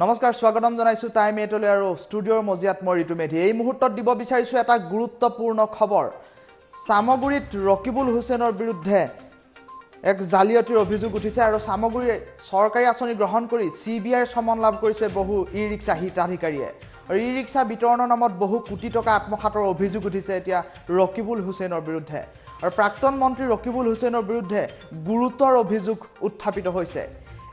নমস্কাৰ স্বাগতম জনাইছোঁ টাইম এইটলৈ আৰু ষ্টুডিঅ'ৰ মজিয়াত মই ঋতু মেধি। এই মুহূৰ্তত দিব বিচাৰিছোঁ এটা গুৰুত্বপূৰ্ণ খবৰ। চামগুৰিত ৰকিবুল হুছেইনৰ বিৰুদ্ধে এক জালিয়াতিৰ অভিযোগ উঠিছে আৰু চামগুৰিৰ চৰকাৰী আঁচনি গ্ৰহণ কৰি চি বি আইৰ চমন লাভ কৰিছে বহু ই ৰিক্সা হিতাধিকাৰীয়ে। আৰু ই ৰিক্সা বিতৰণৰ নামত বহু কোটি টকা আত্মসাতৰ অভিযোগ উঠিছে এতিয়া ৰকিবুল হুছেইনৰ বিৰুদ্ধে। আৰু প্ৰাক্তন মন্ত্ৰী ৰকিবুল হুছেইনৰ বিৰুদ্ধে গুৰুতৰ অভিযোগ উত্থাপিত হৈছে।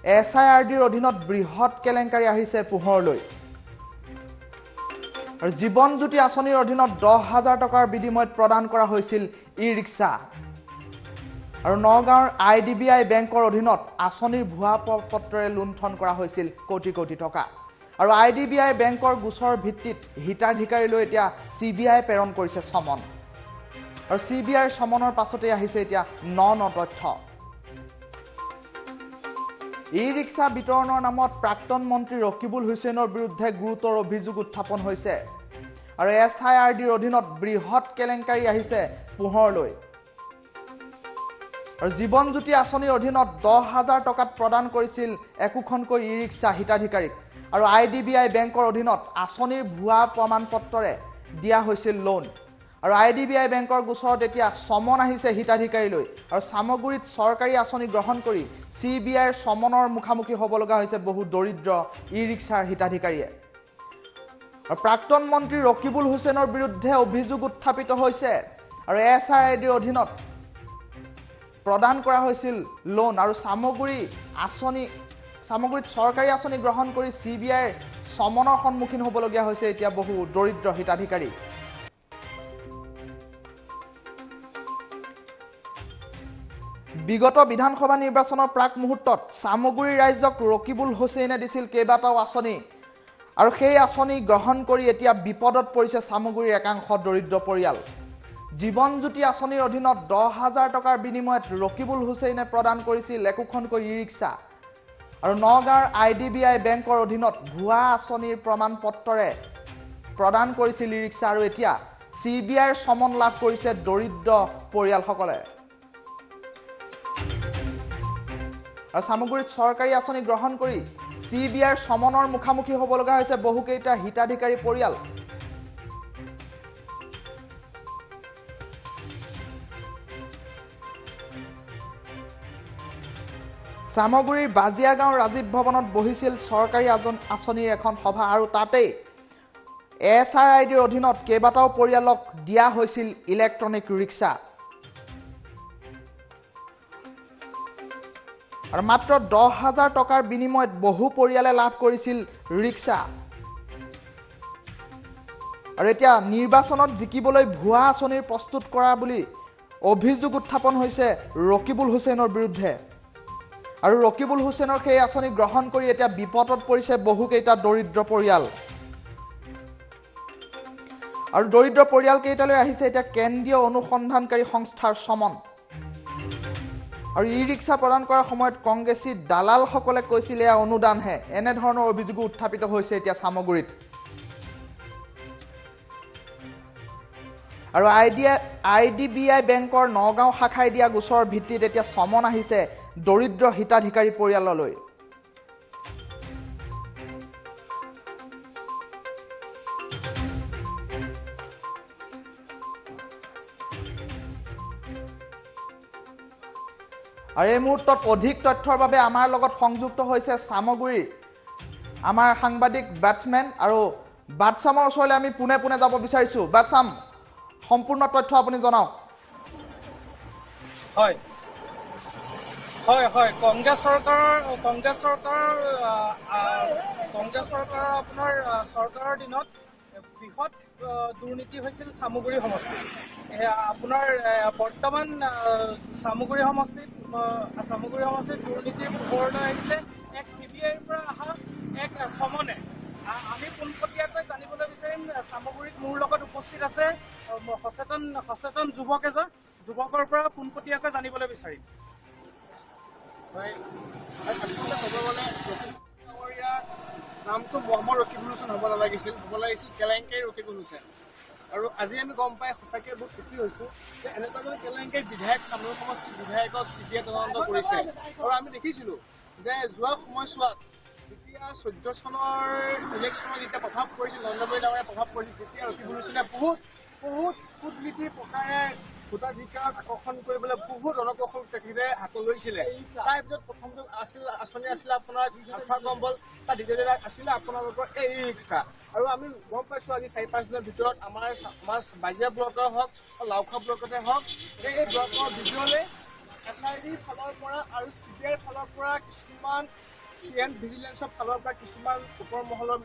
এছ আই আৰ ডিৰ অধীনত বৃহৎ কেলেংকাৰী আহিছে পোহৰলৈ। আৰু জীৱন জ্যোতি আঁচনিৰ অধীনত দহ হাজাৰ টকাৰ বিনিময়ত প্ৰদান কৰা হৈছিল ই ৰিক্সা আৰু নগাঁৱৰ আই ডি বি আই বেংকৰ অধীনত আঁচনিৰ ভুৱা পত্ৰৰে লুণ্ঠন কৰা হৈছিল কোটি কোটি টকা। আৰু আই ডি বি আই বেংকৰ গোচৰ ভিত্তিত হিতাধিকাৰীলৈ এতিয়া চি বি আই প্ৰেৰণ কৰিছে চমন আৰু চি বি আইৰ চমনৰ পাছতেই আহিছে এতিয়া ন ন তথ্য ই ৰিক্সা বিতৰণৰ নামত প্ৰাক্তন মন্ত্ৰী ৰকিবুল হুছেইনৰ বিৰুদ্ধে গুৰুতৰ অভিযোগ উত্থাপন হৈছে। আৰু এছ আই আৰ ডিৰ অধীনত বৃহৎ কেলেংকাৰী আহিছে পোহৰলৈ। আৰু জীৱন জ্যোতি আঁচনিৰ অধীনত দহ হাজাৰ টকাত প্ৰদান কৰিছিল একোখনকৈ ই ৰিক্সা হিতাধিকাৰীক। আৰু আই ডি বি আই বেংকৰ অধীনত আঁচনিৰ ভুৱা প্ৰমাণ পত্ৰৰে দিয়া হৈছিল লোন আৰু আই ডি বি আই বেংকৰ গোচৰত এতিয়া চমন আহিছে হিতাধিকাৰীলৈ। আৰু চামগুৰিত চৰকাৰী আঁচনি গ্ৰহণ কৰি চি বি আইৰ চমনৰ মুখামুখি হ'ব লগা হৈছে বহু দৰিদ্ৰ ই ৰিক্সাৰ হিতাধিকাৰীয়ে। আৰু প্ৰাক্তন মন্ত্ৰী ৰকিবুল হুছেইনৰ বিৰুদ্ধে অভিযোগ উত্থাপিত হৈছে। আৰু এছ আৰ আই ডিৰ অধীনত প্ৰদান কৰা হৈছিল লোন আৰু চামগুৰি আঁচনি চামগুৰিত চৰকাৰী আঁচনি গ্ৰহণ কৰি চি বি আইৰ চমনৰ সন্মুখীন হ'বলগীয়া হৈছে এতিয়া বহু দৰিদ্ৰ হিতাধিকাৰী। বিগত বিধানসভা নিৰ্বাচনৰ প্ৰাক মুহূৰ্তত চামগুৰি ৰাইজক ৰকিবুল হুছেইনে দিছিল কেইবাটাও আঁচনি। আৰু সেই আঁচনি গ্ৰহণ কৰি এতিয়া বিপদত পৰিছে চামগুৰিৰ একাংশ দৰিদ্ৰ পৰিয়াল। জীৱন জ্যোতি আঁচনিৰ অধীনত দহ হাজাৰ টকাৰ বিনিময়ত ৰকিবুল হুছেইনে প্ৰদান কৰিছিল একোখনকৈ ই ৰিক্সা আৰু নগাঁৱৰ আই ডি বি আই বেংকৰ অধীনত ভুৱা আঁচনিৰ প্ৰমাণ পত্ৰৰে প্ৰদান কৰিছিল ই ৰিক্সা আৰু এতিয়া চি বি আইৰ চমন লাভ কৰিছে দৰিদ্ৰ পৰিয়ালসকলে। আৰু চামগুৰিত চৰকাৰী আঁচনি গ্ৰহণ কৰি চি বি আইৰ চমনৰ মুখামুখি হ'ব লগা হৈছে বহুকেইটা হিতাধিকাৰী পৰিয়াল। চামগুৰিৰ বাজিয়া গাঁও ৰাজীৱ ভৱনত বহিছিল চৰকাৰী আজন- আঁচনিৰ এখন সভা আৰু তাতেই এছ আৰ আই ডিৰ অধীনত কেইবাটাও পৰিয়ালক দিয়া হৈছিল ইলেক্ট্ৰনিক ৰিক্সা। আৰু মাত্ৰ দহ হাজাৰ টকাৰ বিনিময়ত বহু পৰিয়ালে লাভ কৰিছিল ৰিক্সা। আৰু এতিয়া নিৰ্বাচনত জিকিবলৈ ভুৱা আঁচনিৰ প্ৰস্তুত কৰা বুলি অভিযোগ উত্থাপন হৈছে ৰকিবুল হুছেইনৰ বিৰুদ্ধে। আৰু ৰকিবুল হুছেইনৰ সেই আঁচনি গ্ৰহণ কৰি এতিয়া বিপদত পৰিছে বহুকেইটা দৰিদ্ৰ পৰিয়াল। আৰু দৰিদ্ৰ পৰিয়ালকেইটালৈ আহিছে এতিয়া কেন্দ্ৰীয় অনুসন্ধানকাৰী সংস্থাৰ চমন আৰু ই ৰিক্সা প্ৰদান কৰাৰ সময়ত কংগ্ৰেছী দালালসকলে কৈছিল এয়া অনুদানহে। এনেধৰণৰ অভিযোগো উত্থাপিত হৈছে এতিয়া চামগুৰিত। আৰু I D I D B I বেংকৰ নগাঁও শাখাই দিয়া গোচৰৰ ভিত্তিত এতিয়া চমন আহিছে দৰিদ্ৰ হিতাধিকাৰী পৰিয়াললৈ। আৰু এই মুহূৰ্তত অধিক তথ্যৰ বাবে আমাৰ লগত সংযুক্ত হৈছে চামগুৰিৰ আমাৰ সাংবাদিক বেটছমেন আৰু বাটছামৰ ওচৰলৈ আমি পোনে পোনে যাব বিচাৰিছোঁ। বাটছাম সম্পূৰ্ণ তথ্য আপুনি জনাওক। হয়। হয় হয়। কংগ্ৰেছ চৰকাৰৰ কংগ্ৰেছ চৰকাৰৰ কংগ্ৰেছ চৰকাৰৰ আপোনাৰ চৰকাৰৰ দিনত বৃহৎ দুৰ্নীতি হৈছিল চামগুৰি সমষ্টিত। আপোনাৰ বৰ্তমান চামগুৰি সমষ্টিত চামগুৰি সমষ্টিত দুৰ্নীতিৰ পোহৰলৈ আহিছে। এক চি বি আইৰ পৰা অহা এক আহ, আমি পোনপটীয়াকৈ জানিবলৈ বিচাৰিম চামগুৰিত মোৰ লগত উপস্থিত আছে সচেতন সচেতন যুৱক এজন। যুৱকৰ পৰা পোনপটীয়াকৈ জানিবলৈ বিচাৰিম। হয় ক'ব গ'লে নামটো মহম্মদ ৰকিবুল হুছেইন হ'ব নালাগিছিল হ'ব লাগিছিল কেলেংকাৰী ৰকিবুল হুছেইন আৰু আজি আমি গম পাই সঁচাকৈ বহুত সুখী হৈছোঁ যে এনেকুৱা যদি কেলেংকাৰী বিধায়ক চামগুৰি সমষ্টিৰ বিধায়কক চি বি আই তদন্ত কৰিছে। আৰু আমি দেখিছিলোঁ যে যোৱা সময়ছোৱাত যেতিয়া চৈধ্য চনৰ ইলেকশ্যনত যেতিয়া প্ৰভাৱ পৰিছিল নৰেন্দ্ৰ মোদী ডাঙৰীয়া প্ৰভাৱ পৰিছিল তেতিয়া ৰকিবুল হুছেইনে বহুত বহুত কূটনীতি প্ৰকাৰে ভোটাধিকাৰক আকৰ্ষণ কৰিবলৈ বহুত ৰণকৌশল তেখেতে হাতত লৈছিলে। তাৰ প্ৰথমটো আছিল আঁচনি আছিলে আপোনাৰ আঠুৱা কম্বল তাৰ দ্বিতীয়তে আছিলে আপোনালোকৰ এই ই ৰিক্সা। আৰু আমি গম পাইছো আজি চাৰি পাঁচ দিনৰ ভিতৰত আমাৰ আমাৰ বাজিয়া ব্লকৰ হওক লাওখোৱা ব্লকতে হওক এই ব্লকৰ ভিডিঅ'লৈ এছ আই ডিৰ ফালৰ পৰা আৰু চি বি আইৰ ফালৰ পৰা কিছুমান চি এম ভিজিলেন্সৰ ফালৰ পৰা কিছুমান ওপৰ মহলৰ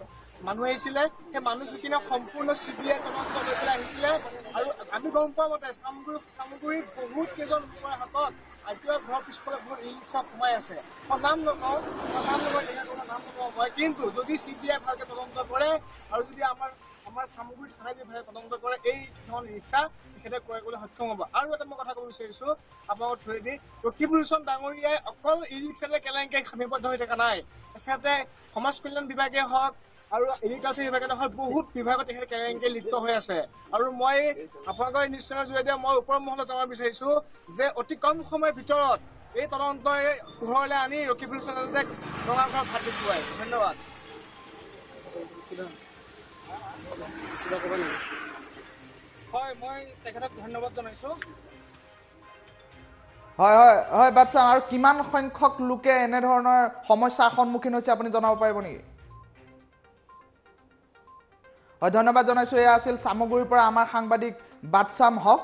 মানুহ আহিছিলে সেই মানুহখিনিয়ে সম্পূৰ্ণ চি বি আই তদন্ত লৈ পেলাই আহিছিলে। আৰু আমি গম পোৱা মতে চামগুৰি চামগুৰিত বহুত কেইজন লোকৰ হাতত এতিয়া ঘৰৰ পিছফালে বহুত ই ৰিক্সা সোমাই আছে। মই নাম নকওঁ মই নাম নকওঁ নাম নকওঁ মই। কিন্তু যদি চি বি আই ভালকে তদন্ত কৰে আৰু যদি আমাৰ আমাৰ চামগুৰি থানাই যদি ভালকে তদন্ত কৰে এই ধৰণ ৰিক্সা তেখেতে ক্ৰয় কৰিবলৈ সক্ষম হ'ব। আৰু এটা মই কথা ক'ব বিচাৰিছো আপোনালোকক থৈ দি ৰকিবুল হুছেইন ডাঙৰীয়াই অকল ই ৰিক্সাতে কেলেংকাৰী খামিবদ্ধ হৈ থকা নাই। তেখেতে সমাজ কল্যাণ বিভাগে হওক আৰু এগ্ৰিকালচাৰ বিভাগে হওক বহুত বিভাগত তেখেতে কেলেংকাৰী লিপ্ত হৈ আছে। আৰু মই আপোনালোকৰ এই নিশ্চয়ৰ জৰিয়তে মই ওপৰ মহলত জনাব বিচাৰিছো যে অতি কম সময়ৰ ভিতৰত এই তদন্তই পোহৰলৈ আনি ৰকিবুল হুছেইন যাতে ৰঙা ঘৰ ভাত দেখুৱাই ধন্যবাদ। হয় মই তেখেতক ধন্যবাদ জনাইছো। হয় হয় হয় বাচ্ছা আৰু কিমান সংখ্যক লোকে এনেধৰণৰ সমস্যাৰ সন্মুখীন হৈছে আপুনি জনাব পাৰিব নেকি? হয় ধন্যবাদ জনাইছোঁ। এয়া আছিল চামগুৰিৰ পৰা আমাৰ সাংবাদিক বাটচাম হক।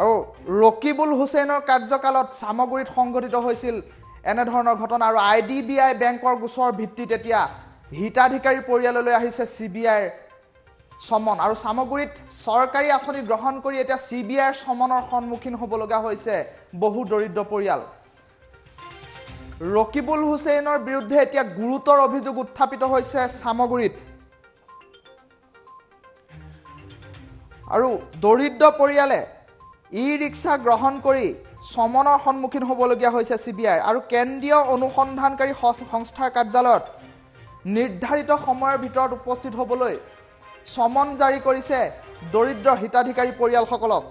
আৰু ৰকিবুল হুছেইনৰ কাৰ্যকালত চামগুৰিত সংঘটিত হৈছিল এনেধৰণৰ ঘটনা আৰু আই ডি বি আই বেংকৰ গোচৰৰ ভিত্তিত এতিয়া হিতাধিকাৰী পৰিয়াললৈ আহিছে চি বি আইৰ চমন আৰু চামগুৰিত চৰকাৰী আঁচনি গ্ৰহণ কৰি এতিয়া চি বি আইৰ চমনৰ সন্মুখীন হ'ব লগা হৈছে বহু দৰিদ্ৰ পৰিয়াল। ৰকিবুল হুছেইনৰ বিৰুদ্ধে এতিয়া গুৰুতৰ অভিযোগ উত্থাপিত হৈছে চামগুৰিত। আৰু দৰিদ্ৰ পৰিয়ালে ই ৰিক্সা গ্ৰহণ কৰি চমনৰ সন্মুখীন হ'বলগীয়া হৈছে চি বি আইৰ আৰু কেন্দ্ৰীয় অনুসন্ধানকাৰী সংস্থাৰ কাৰ্যালয়ত নিৰ্ধাৰিত সময়ৰ ভিতৰত উপস্থিত হ'বলৈ চমন জাৰি কৰিছে দৰিদ্ৰ হিতাধিকাৰী পৰিয়ালসকলক।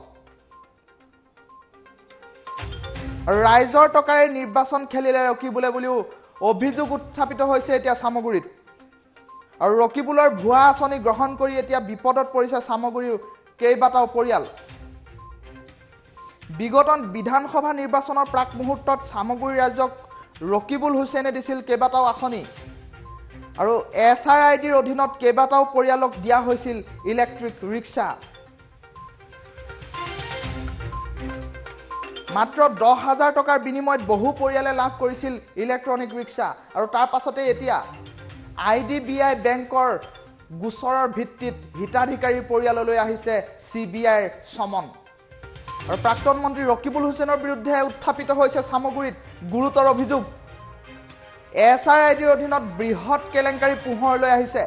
ৰাইজৰ টকাৰে নিৰ্বাচন খেলিলে ৰকিবুলে বুলিও অভিযোগ উত্থাপিত হৈছে এতিয়া চামগুৰিত। আৰু ৰকিবুলৰ ভুৱা আঁচনি গ্ৰহণ কৰি এতিয়া বিপদত পৰিছে চামগুৰিৰ কেইবাটাও পৰিয়াল। বিগত বিধানসভা নিৰ্বাচনৰ প্ৰাক মুহূৰ্তত চামগুৰি ৰাজ্যক ৰকিবুল হুছেইনে দিছিল কেইবাটাও আঁচনি আৰু এছ আৰ আই ডিৰ অধীনত কেইবাটাও পৰিয়ালক দিয়া হৈছিল ইলেক্ট্ৰিক ৰিক্সা। মাত্ৰ দহ হাজাৰ টকাৰ বিনিময়ত বহু পৰিয়ালে লাভ কৰিছিল ইলেক্ট্ৰনিক ৰিক্সা আৰু তাৰ পাছতে এতিয়া আই ডি বি আই বেংকৰ গোচৰৰ ভিত্তিত হিতাধিকাৰী পৰিয়াললৈ আহিছে চি বি আইৰ চমন আৰু প্ৰাক্তন মন্ত্ৰী ৰকিবুল হুছেইনৰ বিৰুদ্ধে উত্থাপিত হৈছে চামগুৰিত গুৰুতৰ অভিযোগ। এছ আৰ আই ডিৰ অধীনত বৃহৎ কেলেংকাৰী পোহৰলৈ আহিছে।